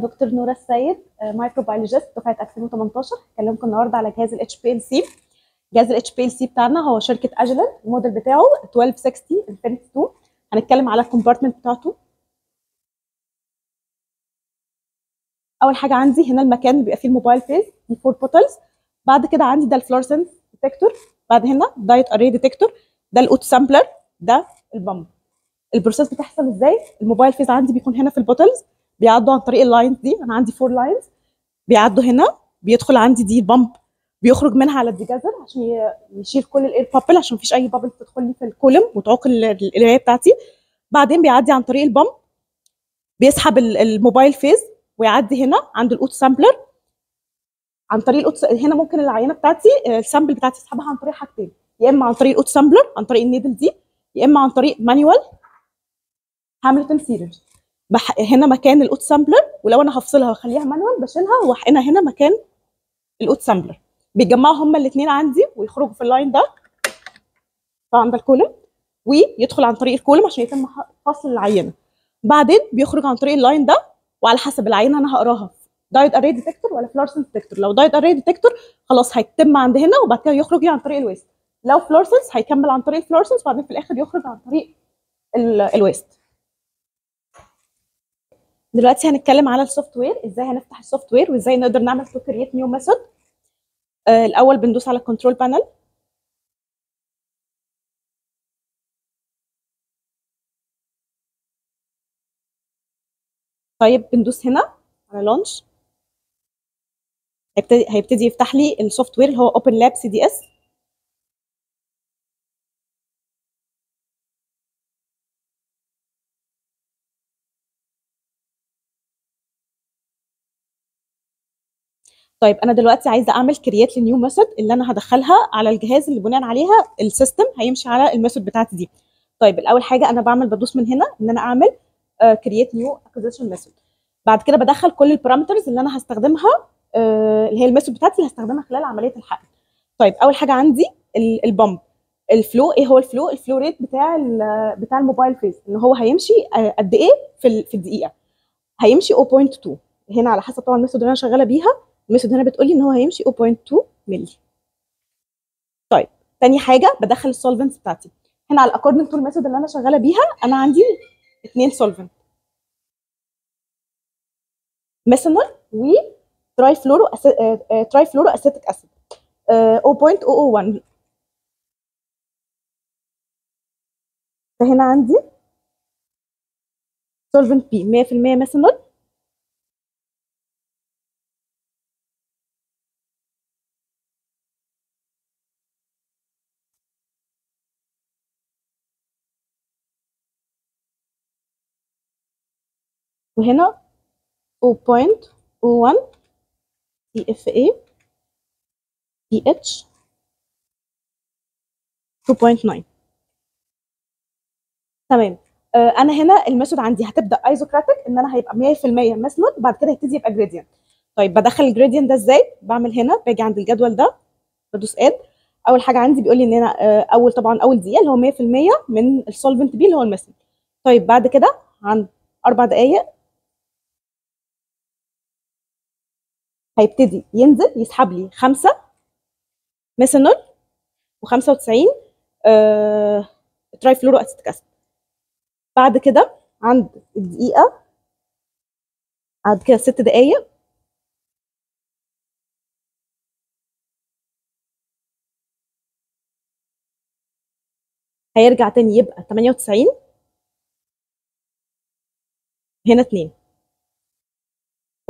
دكتور نورة السيد microbiologist دفعة 2018 هكلمكم النهارده على جهاز ال HPLC جهاز ال HPLC بتاعنا هو شركة Agilent الموديل بتاعه 1260 Infinity 2 هنتكلم على ال compartment بتاعته. أول حاجة عندي هنا المكان اللي بيبقى فيه ال mobile phase دي four bottles بعد كده عندي ده ال fluorescence detector بعد هنا diode array detector ده ال auto sampler ده ال pump. ال process بتحصل إزاي؟ ال mobile phase عندي بيكون هنا في ال bottles بيعدوا عن طريق ال lines دي. أنا عندي four lines بيعدوا هنا. بيدخل عندي دي pump بيخرج منها على ال degasser عشان يشيل كل ال air bubble عشان مفيش أي bubble تدخل لي في ال column وتعوق القراية بتاعتي. بعدين بيعدي عن طريق ال pump بيسحب ال mobile phase ويعدي هنا عند ال auto sampler عن طريق ال auto هنا ممكن العينة بتاعتي ال sample بتاعتي اسحبها عن طريق حاجتين. يا إما عن طريق ال auto sampler عن طريق ال needle دي يا إما عن طريق manual Hamilton syringe بح... هنا مكان ال auto sampler ولو أنا هفصلها وأخليها manual بشيلها وأحقنها هنا مكان ال auto sampler. بيتجمعوا هما الاثنين عندي ويخرجوا في ال line ده طبعا ده ال column ويدخل عن طريق ال column عشان يتم فصل العينة. بعدين بيخرج عن طريق ال line ده وعلى حسب العينة أنا هقراها. diode array detector ولا fluorescence detector لو diode array detector خلاص هيتم عند هنا وبعد كده يخرج عن طريق ال waste لو fluorescence هيكمل عن طريق ال fluorescence وبعدين في الآخر يخرج عن طريق ال waste دلوقتي هنتكلم على ال software إزاي هنفتح ال software وإزاي نقدر نعمل to create new method. الأول بندوس على ال control panel طيب بندوس هنا على launch هيبتدي هيبتدي يفتح لي ال software اللي هو OpenLab CDS طيب أنا دلوقتي عايزة أعمل create ل new method اللي أنا هدخلها على الجهاز اللي بناء عليها ال system هيمشي على ال method بتاعتي دي. طيب الأول حاجة أنا بعمل بدوس من هنا إن أنا أعمل create new acquisition method بعد كده بدخل كل ال parameters اللي أنا هستخدمها uh, اللي هي ال method بتاعتي اللي هستخدمها خلال عملية الحقن. طيب أول حاجة عندي ال pump. ال flow إيه هو ال flow؟ ال flow rate بتاع بتاع ال mobile phase إن هو هيمشي قد إيه في الدقيقة. هيمشي 0.2 هنا على حسب طبعا ال method اللي أنا شغالة بيها. ال method هنا بتقول لي إن هو هيمشي 0.2 مللي. طيب تاني حاجة بدخل ال solvents بتاعتي. هنا على ال according to ال method اللي أنا شغالة بيها أنا عندي اثنين solvent ميثانول و trifluoro trifluoroacetic acid 0.001 فهنا عندي solvent B 100% ميثانول وهنا 0.01 TFA pH 2.9 تمام. آه أنا هنا ال method عندي هتبدأ isocratic إن أنا هيبقى 100% ميثانول بعد كده هيبتدي يبقى gradient طيب بدخل ال gradient ده إزاي؟ بعمل هنا باجي عند الجدول ده بدوس add أول حاجة عندي بيقول لي إن أنا آه أول طبعا أول دقيقة اللي هو 100% من ال solvent B اللي هو الميثانول. طيب بعد كده عند أربع دقائق هيبتدي ينزل يسحب لي 5 ميثانول و95 آه trifluoroacetic acid بعد كده عند الدقيقة بعد كده ست دقايق. هيرجع تاني يبقى 98 هنا 2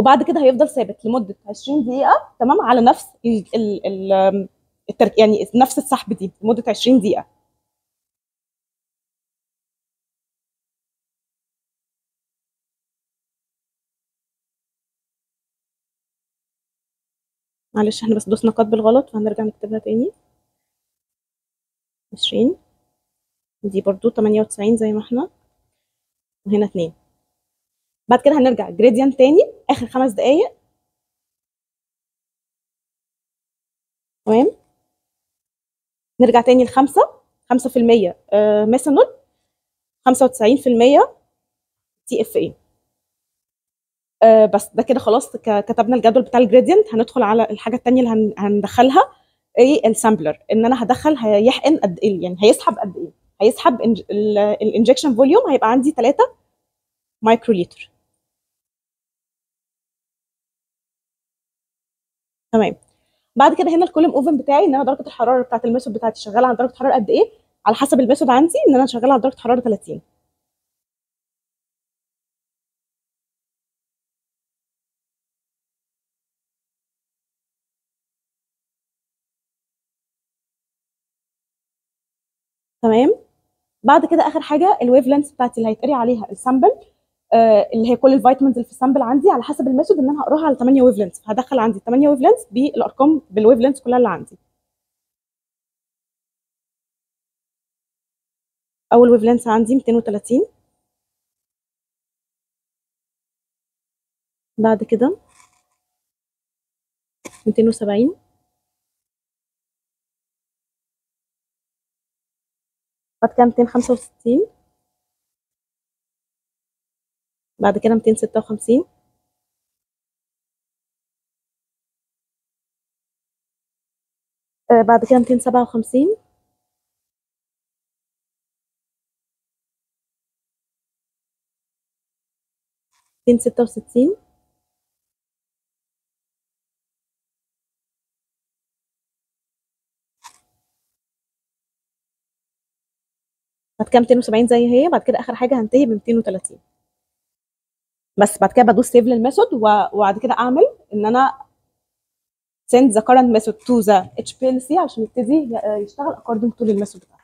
وبعد كده هيفضل ثابت لمدة 20 دقيقة تمام؟ على نفس ال ال ال الترك يعني نفس السحب دي لمدة 20 دقيقة. معلش إحنا بس دوسنا قط بالغلط فهنرجع نكتبها تاني. 20 دي برضو 98 زي ما إحنا. وهنا 2 بعد كده هنرجع. gradient تاني. آخر خمس دقايق. تمام؟ نرجع تاني لخمسة خمسة في المية ميثانول خمسة وتسعين في المية TFA آه بس ده كده خلاص كتبنا الجدول بتاع ال gradient هندخل على الحاجة الثانية اللي هن- هندخلها إيه ال sampler إن أنا هدخل هيحقن قد إيه يعني هيسحب قد إيه. هيسحب ال injection volume هيبقى عندي 3 مايكرو تمام. بعد كده هنا ال column oven بتاعي ان أنا درجة الحرارة بتاعت ال method بتاعتي شغالة على درجة حرارة قد إيه؟ على حسب ال method عندي ان أنا شغالة على درجة حرارة 30 تمام. بعد كده آخر حاجة ال wavelength بتاعتي اللي هيتقري عليها ال sample. اللي هي كل ال vitamins اللي في ال sample عندي على حسب ال method إن أنا هقراها على 8 wavelength فهدخل عندي 8 wavelength بالأرقام بال wavelength كلها اللي عندي. أول wavelength عندي 230 بعد كده 270 بعد كده 265 بعد كده 256 آه بعد كده 257 266 بعد كده 270 زي هي بعد كده آخر حاجة هنتهي ب 230 بس بعد كده بدوس save لل method وبعد كده أعمل إن أنا send the current method to the HPLC عشان يبتدي يشتغل according to ال method بتاعته